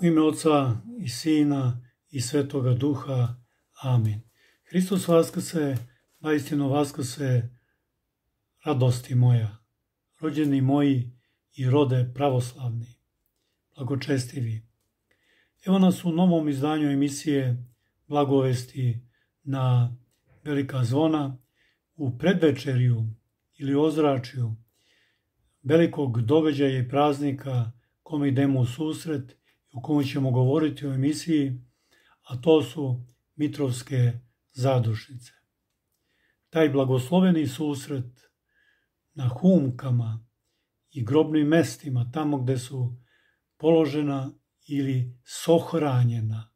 U ime Oca i Sina i Svetoga Duha. Amin. Hristos vaskrse, naistino vaskrse, radosti moja, rođeni moji i rode pravoslavni, blagočestivi. Evo nas u novom izdanju emisije Blagovesti na Velika zvona u predvečerju ili ozračju velikog događaja i praznika kome idemo u susret u kome ćemo govoriti o emisiji, a to su Mitrovske zadušnice. Taj blagosloveni susret na humkama i grobnim mestima, tamo gde su položena ili sohranjena,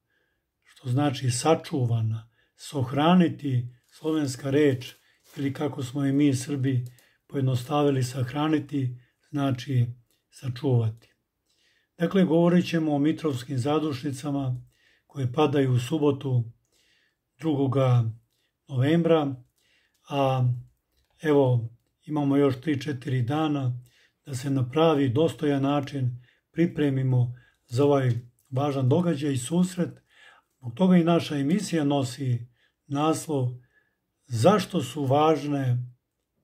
što znači sačuvana, sohraniti slovenska reč ili kako smo i mi Srbi pojednostavili sahraniti, znači sačuvati. Dakle, govorit ćemo o mitrovskim zadušnicama koje padaju u subotu 2. novembra, a evo imamo još 3-4 dana da se na pravi dostojan način pripremimo za ovaj važan događaj i susret. Zbog toga i naša emisija nosi naslov Zašto su važne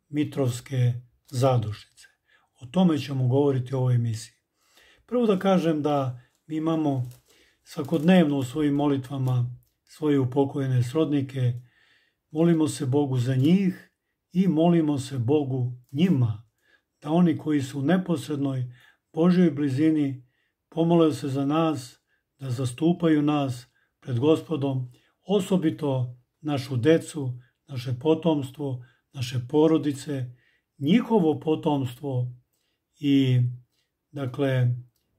mitrovske zadušnice? O tome ćemo govoriti u ovoj emisiji. Prvo da kažem da mi imamo svakodnevno u svojim molitvama svoje upokojene srodnike, molimo se Bogu za njih i molimo se Bogu njima, da oni koji su u neposrednoj Božjoj blizini pomole se za nas, da zastupaju nas pred gospodom, osobito našu decu, naše potomstvo, naše porodice, njihovo potomstvo i dakle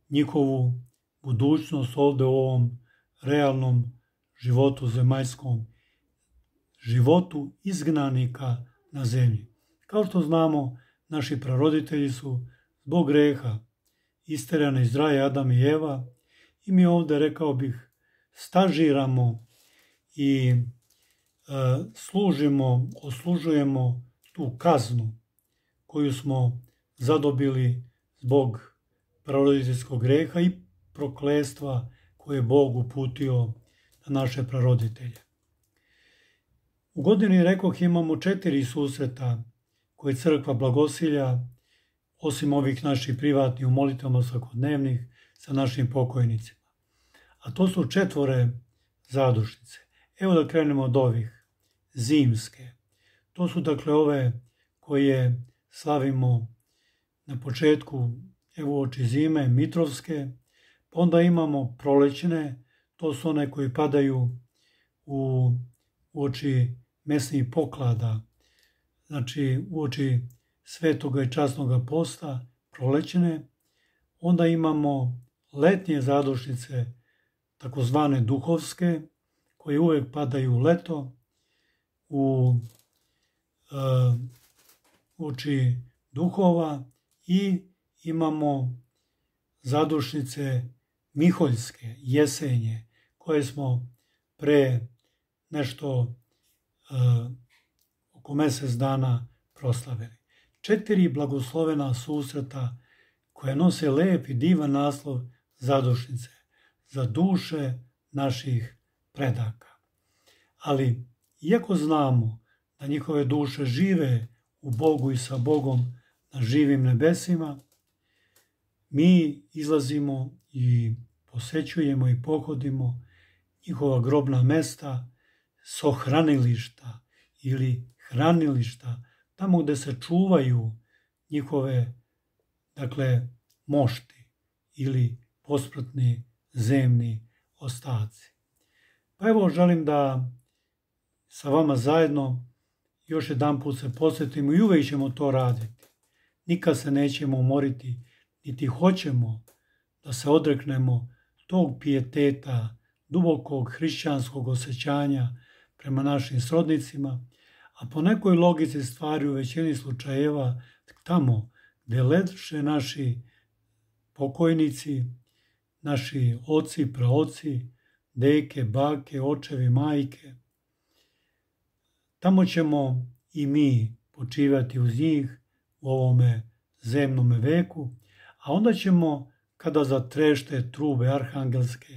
njihovu budućnost ovde u ovom realnom životu zemaljskom, životu izgnanika na zemlji. Kao što znamo, naši praroditelji su zbog greha isterani iz raja Adam i Eva i mi ovde, rekao bih, stažiramo i e, služimo, oslužujemo tu kaznu koju smo zadobili zbog praroditeljskog greha i proklestva koje je Bog uputio na naše praroditelje. U godini, rekoh, imamo četiri susreta koje crkva blagosilja, osim ovih naših privatnih u molitvama svakodnevnih sa našim pokojnicima. A to su četvore zadušnice. Evo da krenemo od ovih zimske. To su dakle ove koje slavimo na početku evo oči zime, mitrovske, pa onda imamo prolećne, to su one koji padaju u oči mesnih poklada, znači u oči svetoga i časnoga posta, prolećene, onda imamo letnje zadušnice, takozvane duhovske, koje uvek padaju u leto, u uh, oči duhova i imamo zadušnice Miholjske, jesenje, koje smo pre nešto uh, oko mesec dana proslavili. Četiri blagoslovena susreta koje nose lep i divan naslov zadušnice za duše naših predaka. Ali, iako znamo da njihove duše žive u Bogu i sa Bogom na živim nebesima, mi izlazimo i posećujemo i pohodimo njihova grobna mesta, sohranilišta ili hranilišta, tamo gde se čuvaju njihove, dakle, mošti ili posprtni zemni ostaci. Pa evo želim da sa vama zajedno još jedan put se posvetimo i uvek ćemo to raditi. Nikad se nećemo umoriti, niti hoćemo da se odreknemo tog pijeteta, dubokog hrišćanskog osjećanja prema našim srodnicima, a po nekoj logici stvari u većini slučajeva tamo gde leže naši pokojnici, naši oci, praoci, deke, bake, očevi, majke, tamo ćemo i mi počivati uz njih u ovome zemnome veku, a onda ćemo kada zatrešte trube arhangelske,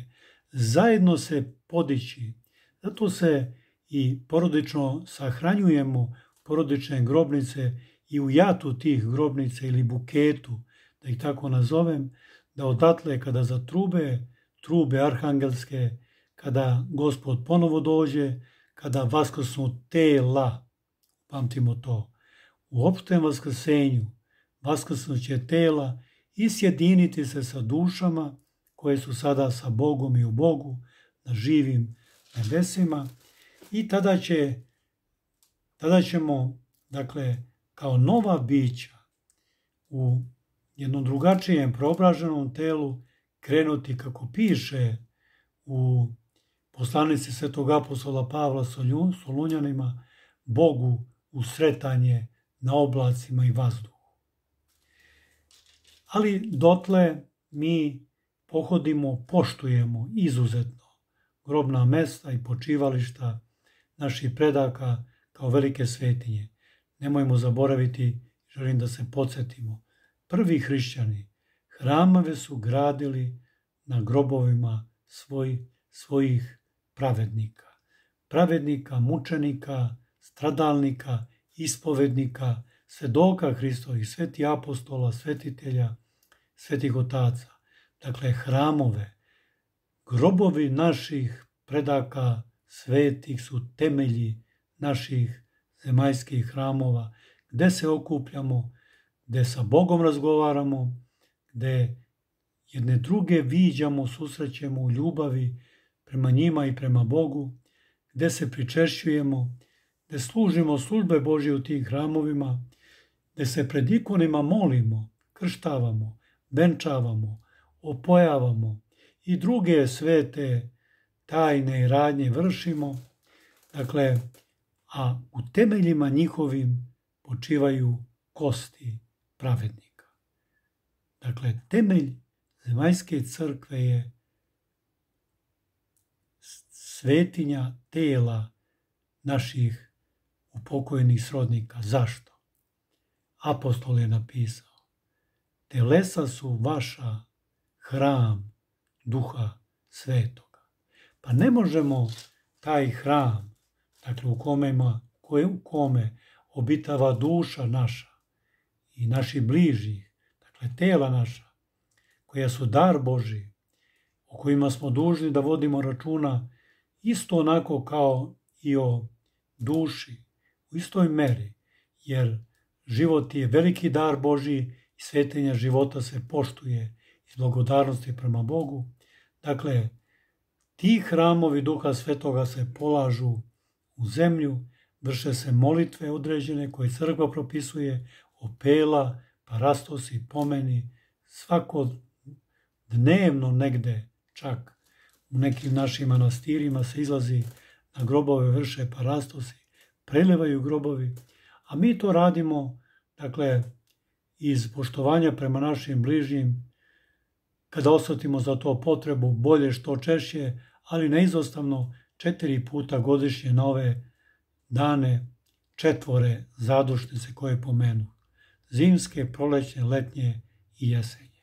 zajedno se podići. Zato se i porodično sahranjujemo porodične grobnice i u jatu tih grobnica ili buketu, da ih tako nazovem, da odatle kada zatrube trube arhangelske, kada gospod ponovo dođe, kada vaskrsnu tela, pamtimo to, u opštem vaskrsenju vaskrsnuće tela i sjediniti se sa dušama koje su sada sa Bogom i u Bogu na živim nebesima i tada će tada ćemo dakle kao nova bića u jednom drugačijem preobraženom telu krenuti kako piše u poslanici svetog apostola Pavla Solunjanima Bogu u sretanje na oblacima i vazduhu. Ali dotle mi pohodimo, poštujemo izuzetno grobna mesta i počivališta naših predaka kao velike svetinje. Nemojmo zaboraviti, želim da se podsjetimo, prvi hrišćani hramave su gradili na grobovima svoj, svojih pravednika. Pravednika, mučenika, stradalnika, ispovednika, svedoka Hristovih, sveti apostola, svetitelja, svetih otaca. Dakle, hramove, grobovi naših predaka svetih su temelji naših zemaljskih hramova, gde se okupljamo, gde sa Bogom razgovaramo, gde jedne druge viđamo, susrećemo u ljubavi prema njima i prema Bogu, gde se pričešćujemo, gde služimo službe Božje u tim hramovima, gde se pred ikonima molimo, krštavamo, venčavamo, opojavamo i druge svete tajne i radnje vršimo, dakle, a u temeljima njihovim počivaju kosti pravednika. Dakle, temelj zemaljske crkve je svetinja tela naših upokojenih srodnika. Zašto? Apostol je napisao, telesa su vaša hram duha svetoga. Pa ne možemo taj hram, dakle u kome, ima, koje, u kome obitava duša naša i naši bližih, dakle tela naša, koja su dar Boži, o kojima smo dužni da vodimo računa isto onako kao i o duši, u istoj meri, jer život je veliki dar Boži i svetenja života se poštuje iz blagodarnosti prema Bogu. Dakle, ti hramovi Duha Svetoga se polažu u zemlju, vrše se molitve određene koje crkva propisuje, opela, parastosi, pomeni, svako dnevno negde čak u nekim našim manastirima se izlazi na grobove, vrše parastosi, prelevaju grobovi, a mi to radimo, dakle, iz poštovanja prema našim bližnjim, kada osetimo za to potrebu, bolje što češće, ali neizostavno četiri puta godišnje na ove dane četvore zadušnice koje pomenu. Zimske, prolećne, letnje i jesenje.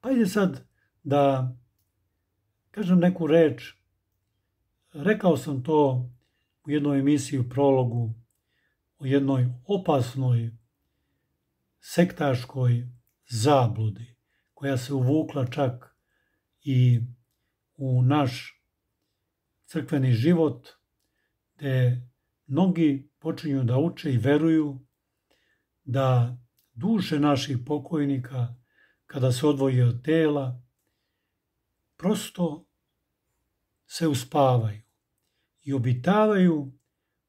Pa ide sad da kažem neku reč. Rekao sam to u jednoj emisiji u prologu o jednoj opasnoj sektaškoj zabludi koja se uvukla čak i u naš crkveni život gde mnogi počinju da uče i veruju da duše naših pokojnika kada se odvoje od tela prosto se uspavaju i obitavaju u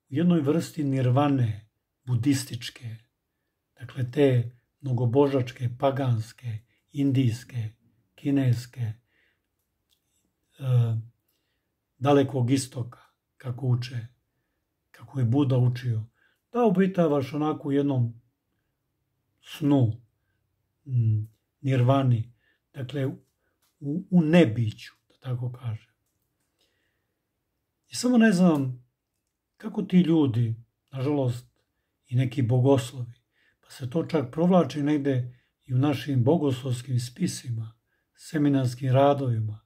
jednoj vrsti nirvane budističke, dakle te mnogobožačke, paganske, indijske, kineske, e, dalekog istoka, kako uče, kako je Buda učio, da obitavaš onako u jednom snu, nirvani, dakle u, u nebiću, da tako kažem. I samo ne znam kako ti ljudi, nažalost, i neki bogoslovi, pa se to čak provlači negde i u našim bogoslovskim spisima, seminarskim radovima,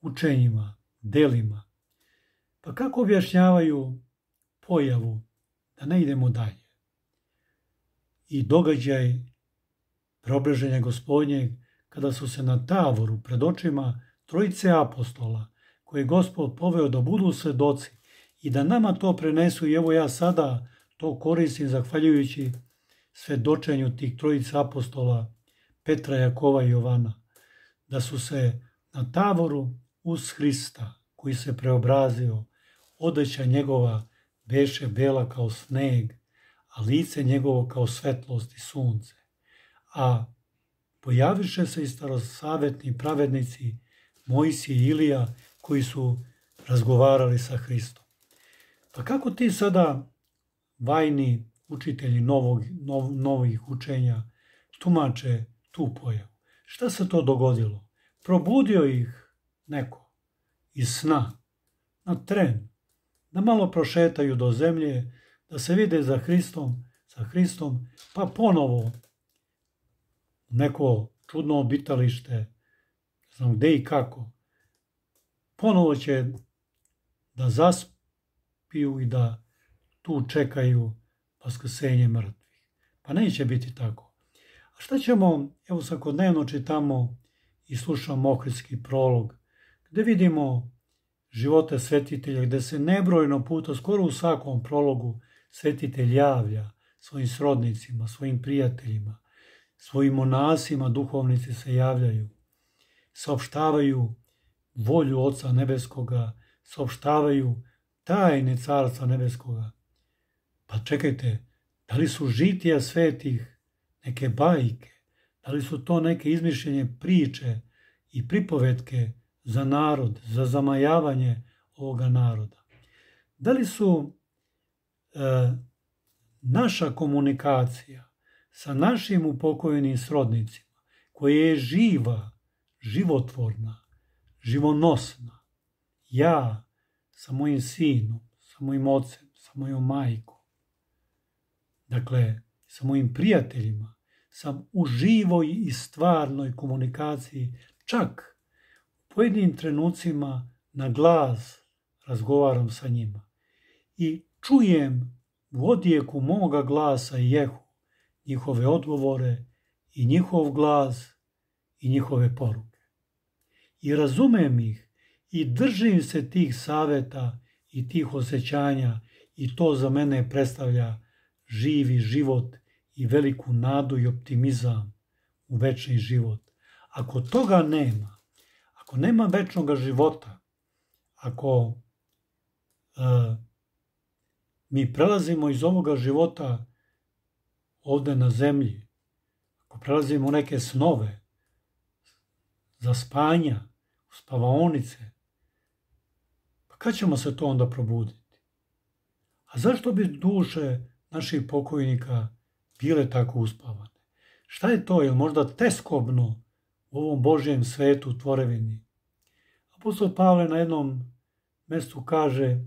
učenjima, delima. Pa kako objašnjavaju pojavu da ne idemo dalje? I događaj preobraženja gospodnjeg kada su se na tavoru pred očima trojice apostola koje je gospod poveo da budu svedoci i da nama to prenesu i evo ja sada to koristim zahvaljujući svedočenju tih trojica apostola Petra, Jakova i Jovana, da su se na tavoru uz Hrista, koji se preobrazio, odeća njegova beše bela kao sneg, a lice njegovo kao svetlost i sunce. A pojaviše se i starosavetni pravednici Mojsi i Ilija koji su razgovarali sa Hristom. Pa kako ti sada vajni učitelji novog, nov, novih učenja tumače tu pojavu? Šta se to dogodilo? Probudio ih neko iz sna, na tren, da malo prošetaju do zemlje, da se vide za Hristom, sa Hristom, pa ponovo neko čudno obitalište, znam gde i kako, ponovo će da zaspiju i da tu čekaju vaskrsenje mrtvih. Pa neće biti tako. A šta ćemo, evo svakodnevno čitamo i slušamo ohridski prolog, gde vidimo živote svetitelja, gde se nebrojno puta, skoro u svakom prologu, svetitelj javlja svojim srodnicima, svojim prijateljima, svojim monasima, duhovnici se javljaju, saopštavaju volju Oca Nebeskoga, saopštavaju tajne Carstva Nebeskoga. Pa čekajte, da li su žitija svetih neke bajke, da li su to neke izmišljenje priče i pripovetke za narod, za zamajavanje ovoga naroda? Da li su e, naša komunikacija sa našim upokojenim srodnicima, koja je živa, životvorna, živonosna, ja sa mojim sinom, sa mojim ocem, sa mojom majkom, dakle, sa mojim prijateljima, sam u živoj i stvarnoj komunikaciji, čak u pojedinim trenucima na glas razgovaram sa njima i čujem u odjeku moga glasa i jehu njihove odgovore i njihov glas i njihove poruke. I razumem ih i držim se tih saveta i tih osjećanja i to za mene predstavlja živi život i veliku nadu i optimizam u večni život. Ako toga nema, ako nema večnog života, ako uh, mi prelazimo iz ovoga života ovde na zemlji, ako prelazimo neke snove, za spanja, spavaonice, pa kad ćemo se to onda probuditi? A zašto bi duše naših pokojnika bile tako uspavane? Šta je to? Je možda teskobno u ovom Božjem svetu, tvorevini? Apostol Pavle na jednom mestu kaže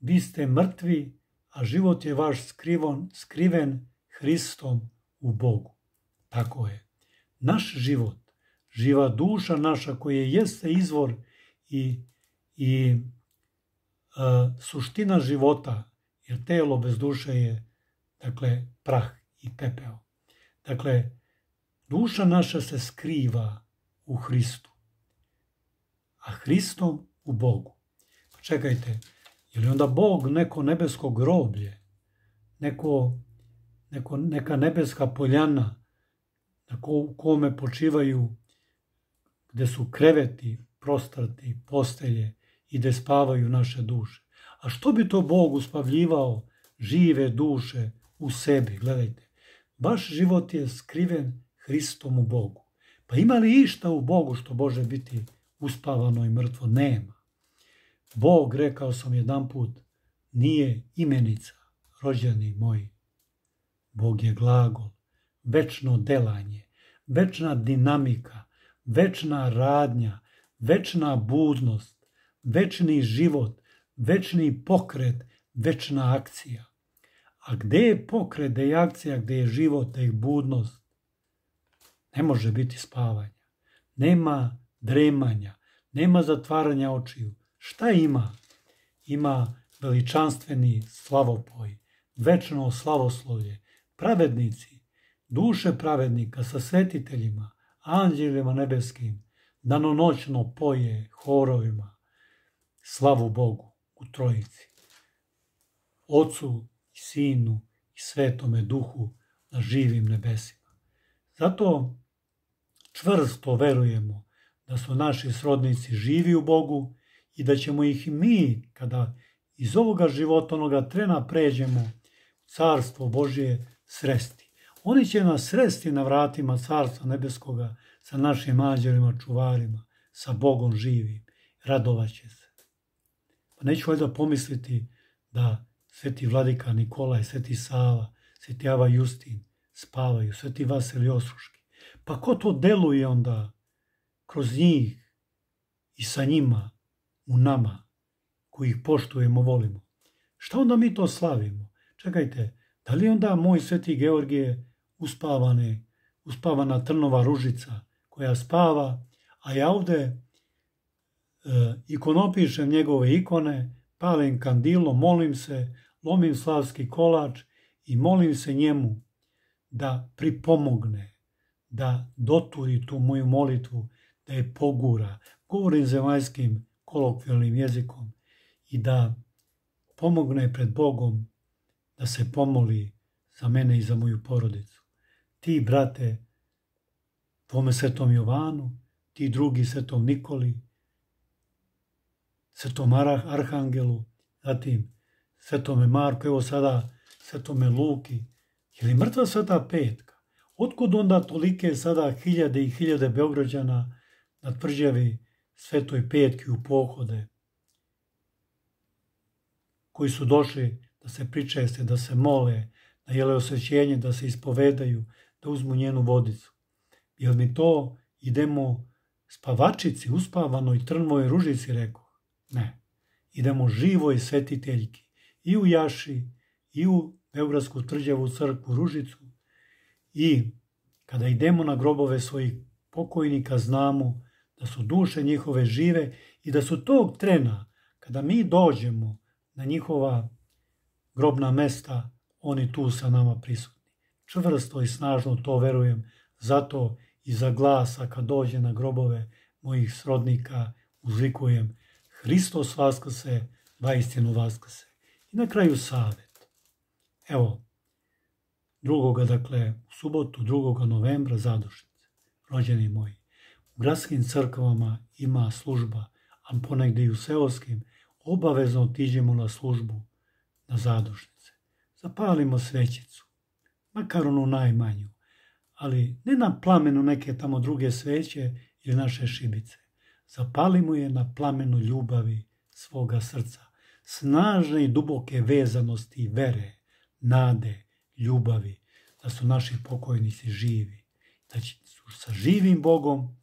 vi ste mrtvi, a život je vaš skrivon, skriven Hristom u Bogu. Tako je. Naš život, živa duša naša koja jeste izvor i, i a, suština života, jer telo bez duše je dakle prah i pepeo. Dakle, duša naša se skriva u Hristu, a Hristom u Bogu. Pa čekajte, je li onda Bog neko nebesko groblje, neko neko, neka nebeska poljana na ko, kome počivaju, gde su kreveti, prostrati, postelje i gde spavaju naše duše. A što bi to Bog uspavljivao žive duše u sebi? Gledajte, vaš život je skriven Hristom u Bogu. Pa ima li išta u Bogu što može biti uspavano i mrtvo? Nema. Bog, rekao sam jedan put, nije imenica, rođeni moji. Bog je glagol, večno delanje, večna dinamika, večna radnja, večna budnost, večni život, večni pokret, večna akcija. A gde je pokret, gde je akcija, gde je život, gde je budnost? Ne može biti spavanja. nema dremanja, nema zatvaranja očiju. Šta ima? Ima veličanstveni slavopoj, večno slavoslovlje, pravednici, duše pravednika sa svetiteljima, anđelima nebeskim, danonoćno poje horovima, slavu Bogu u trojici. Ocu i Sinu i Svetome Duhu na živim nebesima. Zato čvrsto verujemo da su naši srodnici živi u Bogu i da ćemo ih mi, kada iz ovoga života onoga trena pređemo u carstvo Božije, sresti. Oni će nas sresti na vratima carstva nebeskoga sa našim anđelima, čuvarima, sa Bogom živim. Radovaće se. Pa neću valjda pomisliti da sveti vladika Nikola i sveti Sava, sveti Ava Justin spavaju, sveti Vasili Osruški. Pa ko to deluje onda kroz njih i sa njima, u nama, koji ih poštujemo, volimo? Šta onda mi to slavimo? Čekajte, da li onda moj sveti Georgije uspavane, uspavana trnova ružica koja spava, a ja ovde e, ikonopišem njegove ikone, palim kandilo, molim se, lomim slavski kolač i molim se njemu da pripomogne, da doturi tu moju molitvu, da je pogura, govorim zemaljskim kolokvijalnim jezikom i da pomogne pred Bogom da se pomoli za mene i za moju porodicu. Ti, brate, tvome svetom Jovanu, ti drugi svetom Nikoli, svetom Arhangelu, zatim svetome Marku, evo sada svetome Luki, je li mrtva sveta petka? Otkud onda tolike sada hiljade i hiljade Beograđana na tvrđavi svetoj petki u pohode, koji su došli da se pričeste, da se mole, da jele osvećenje, da se ispovedaju, da uzmu njenu vodicu. Jel mi to idemo spavačici, uspavanoj trnvoj ružici, rekao? Ne. Idemo živoj svetiteljki i u Jaši, i u Beogradsku trđavu crkvu Ružicu i kada idemo na grobove svojih pokojnika znamo da su duše njihove žive i da su tog trena kada mi dođemo na njihova grobna mesta, oni tu sa nama prisutni. Čvrsto i snažno to verujem, zato i za glasa kad dođe na grobove mojih srodnika uzvikujem Hristos vaskase, vaistinu vaskase. I na kraju savet. Evo, drugoga, dakle, u subotu, 2. novembra, zadušnice, rođeni moji. U gradskim crkvama ima služba, a ponegde i u seoskim, obavezno otiđemo na službu na zadušnice. Zapalimo svećicu, makar onu najmanju, ali ne na plamenu neke tamo druge sveće ili naše šibice. Zapalimo je na plamenu ljubavi svoga srca, snažne i duboke vezanosti vere, nade, ljubavi, da su naši pokojnici živi, da su sa živim Bogom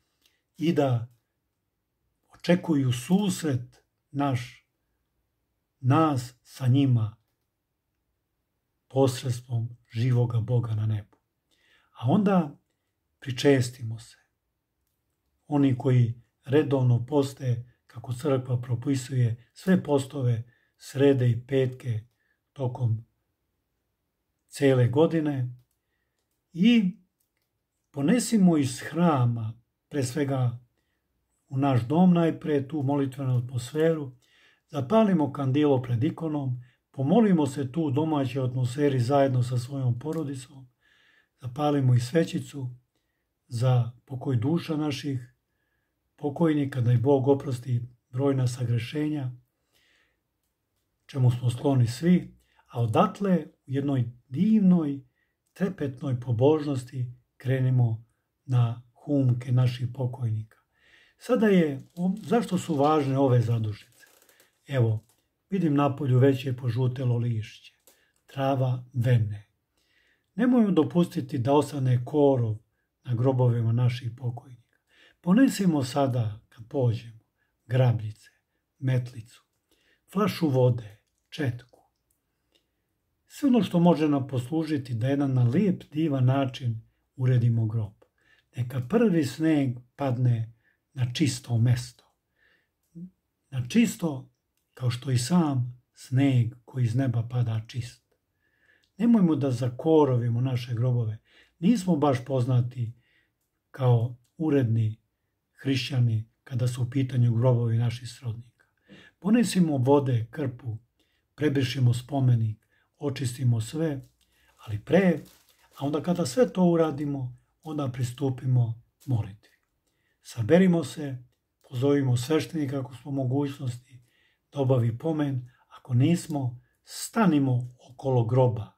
i da očekuju susret naš, nas sa njima posredstvom živoga Boga na nebu. A onda pričestimo se. Oni koji redovno poste, kako crkva propisuje, sve postove srede i petke tokom cele godine i ponesimo iz hrama, pre svega u naš dom najpre, tu molitvenu atmosferu, zapalimo kandilo pred ikonom, pomolimo se tu u domaćoj atmosferi zajedno sa svojom porodicom, zapalimo i svećicu za pokoj duša naših pokojnika, da i Bog oprosti brojna sagrešenja, čemu smo skloni svi, a odatle u jednoj divnoj, trepetnoj pobožnosti krenemo na humke naših pokojnika. Sada je, zašto su važne ove zadužnice? Evo, vidim napolju veće požutelo lišće, trava vene. Nemojmo dopustiti da osane korov na grobovima naših pokojnika. Ponesimo sada, kad pođemo, grabljice, metlicu, flašu vode, četku. Sve ono što može nam poslužiti da jedan na lijep, divan način uredimo grob. Neka prvi sneg padne na čisto mesto. Na čisto kao što i sam sneg koji iz neba pada čist. Nemojmo da zakorovimo naše grobove. Nismo baš poznati kao uredni hrišćani kada su u pitanju grobovi naših srodnika. Ponesimo vode, krpu, prebrišimo spomenik, očistimo sve, ali pre, a onda kada sve to uradimo, onda pristupimo molitvi. Saberimo se, pozovimo sveštenika ako smo mogućnosti da obavi pomen, ako nismo, stanimo okolo groba.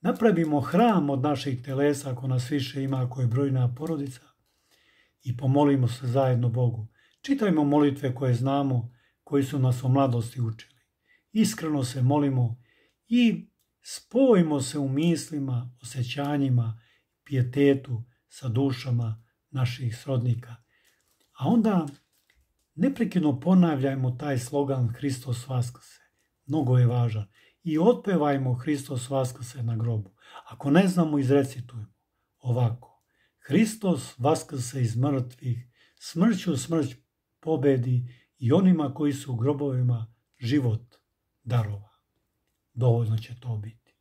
Napravimo hram od naših telesa ako nas više ima, ako je brojna porodica i pomolimo se zajedno Bogu. Čitajmo molitve koje znamo, koji su nas u mladosti učili. Iskreno se molimo i spojimo se u mislima, osjećanjima, pijetetu sa dušama naših srodnika. A onda neprekidno ponavljajmo taj slogan Hristos vaskase. Mnogo je važan. I otpevajmo Hristos vaskase na grobu. Ako ne znamo, izrecitujemo ovako. Hristos vaskase iz mrtvih, smrću smrć pobedi i onima koji su u grobovima život darova. Dovoljno će to biti.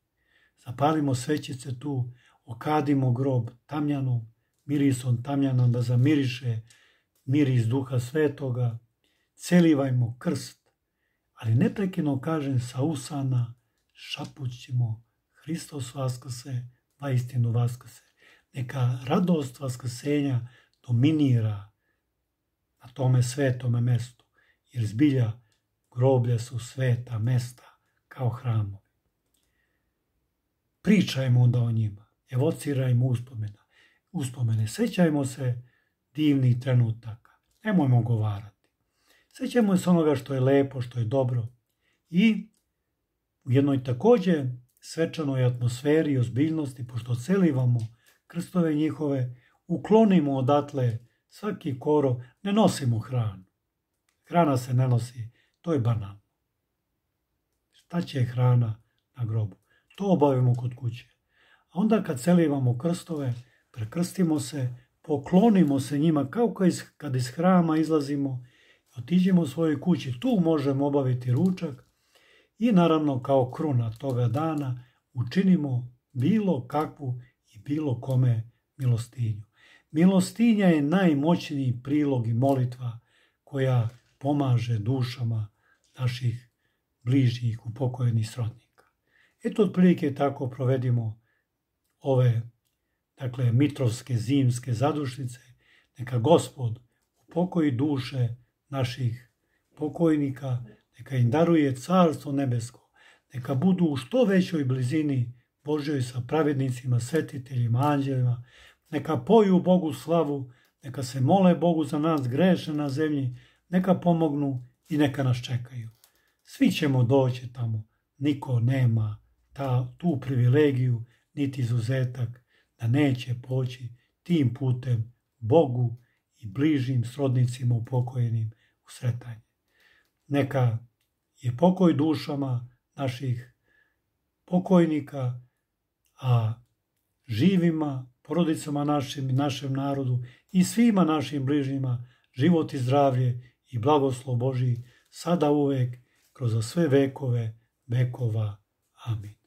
Zapalimo svećice tu, okadimo grob tamjanom, mirisom tamjanom da zamiriše miris duha svetoga, celivajmo krst, ali neprekino kažem sa usana, šapućimo Hristos vaskase, vaistinu vaskase. Neka radost vaskrsenja dominira na tome svetome mestu, jer zbilja groblja su sveta mesta kao hramovi. Pričajmo onda o njima, evocirajmo uspomena. uspomene. Sećajmo se divnih trenutaka. Nemojmo govarati. Sećajmo se onoga što je lepo, što je dobro. I u jednoj takođe svečanoj atmosferi i ozbiljnosti, pošto celivamo krstove njihove, uklonimo odatle svaki koro, ne nosimo hranu. Hrana se ne nosi, to je banalno. Šta će hrana na grobu? To obavimo kod kuće. A onda kad celivamo krstove, prekrstimo se, poklonimo se njima kao kad iz hrama izlazimo, otiđemo u svojoj kući, tu možemo obaviti ručak i naravno kao kruna toga dana učinimo bilo kakvu i bilo kome milostinju. Milostinja je najmoćniji prilog i molitva koja pomaže dušama naših bližnjih upokojenih srodnika. Eto, otprilike tako provedimo ove dakle mitrovske zimske zadušnice, neka gospod upokoji duše naših pokojnika, neka im daruje carstvo nebesko, neka budu u što većoj blizini Božjoj sa pravednicima, svetiteljima, anđelima, neka poju Bogu slavu, neka se mole Bogu za nas greše na zemlji, neka pomognu i neka nas čekaju. Svi ćemo doći tamo, niko nema ta, tu privilegiju, niti izuzetak, da neće poći tim putem Bogu i bližim srodnicima upokojenim u sretanje. Neka je pokoj dušama naših pokojnika, a živima, porodicama našim i našem narodu i svima našim bližnjima život i zdravlje i blagoslov Boži sada uvek kroz sve vekove vekova. Amin.